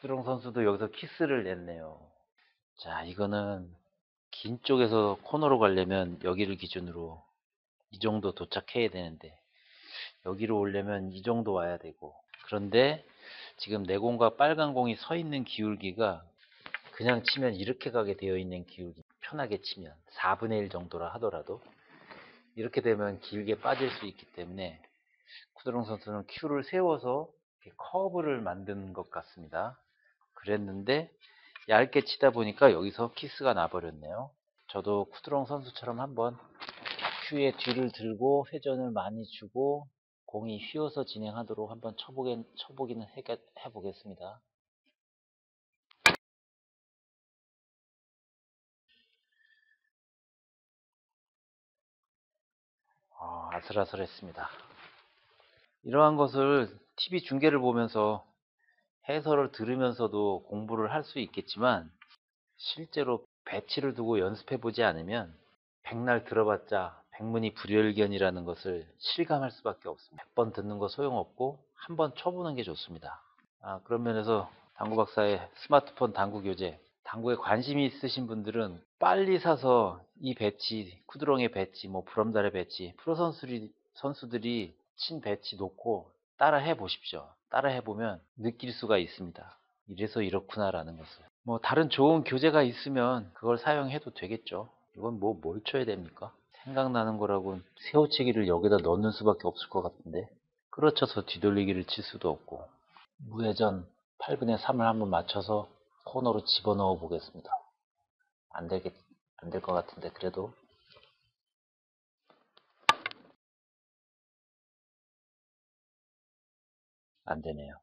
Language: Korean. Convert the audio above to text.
쿠드롱 선수도 여기서 키스를 냈네요. 자, 이거는 긴 쪽에서 코너로 가려면 여기를 기준으로 이 정도 도착해야 되는데 여기로 오려면 이 정도 와야 되고 그런데 지금 내공과 빨간 공이 서 있는 기울기가 그냥 치면 이렇게 가게 되어 있는 기울기 편하게 치면 4분의 1 정도라 하더라도 이렇게 되면 길게 빠질 수 있기 때문에 쿠드롱 선수는 큐를 세워서 커브를 만든 것 같습니다. 그랬는데 얇게 치다 보니까 여기서 키스가 나버렸네요. 저도 쿠드롱 선수처럼 한번 큐의 뒤를 들고 회전을 많이 주고 공이 휘어서 진행하도록 한번 쳐보긴, 쳐보기는 해, 해보겠습니다. 아, 아슬아슬했습니다. 이러한 것을 TV 중계를 보면서 해설을 들으면서도 공부를 할 수 있겠지만 실제로 배치를 두고 연습해 보지 않으면 백날 들어봤자 백문이 불여일견이라는 것을 실감할 수밖에 없습니다. 100번 듣는 거 소용없고 한 번 쳐보는 게 좋습니다. 아, 그런 면에서 당구 박사의 스마트폰 당구 교재 당구에 관심이 있으신 분들은 빨리 사서 이 배치, 쿠드롱의 배치, 뭐 블롬달의 배치, 프로 선수들이, 선수들이 친 배치 놓고 따라 해 보십시오. 따라 해 보면 느낄 수가 있습니다. 이래서 이렇구나라는 것을. 뭐 다른 좋은 교재가 있으면 그걸 사용해도 되겠죠. 이건 뭐 뭘 쳐야 됩니까? 생각나는 거라고 세워치기를 여기다 넣는 수밖에 없을 것 같은데 끌어쳐서 뒤돌리기를 칠 수도 없고 무회전 8분의 3을 한번 맞춰서 코너로 집어넣어 보겠습니다. 안 되겠, 안될 것 같은데 그래도 안 되네요.